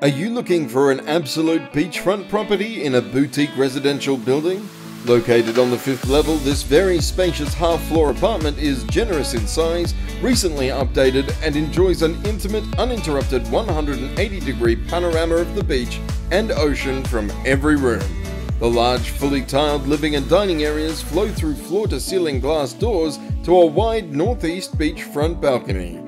Are you looking for an absolute beachfront property in a boutique residential building? Located on the fifth level, this very spacious half floor apartment is generous in size, recently updated, and enjoys an intimate, uninterrupted 180 degree panorama of the beach and ocean from every room. The large, fully tiled living and dining areas flow through floor to ceiling glass doors to a wide northeast beachfront balcony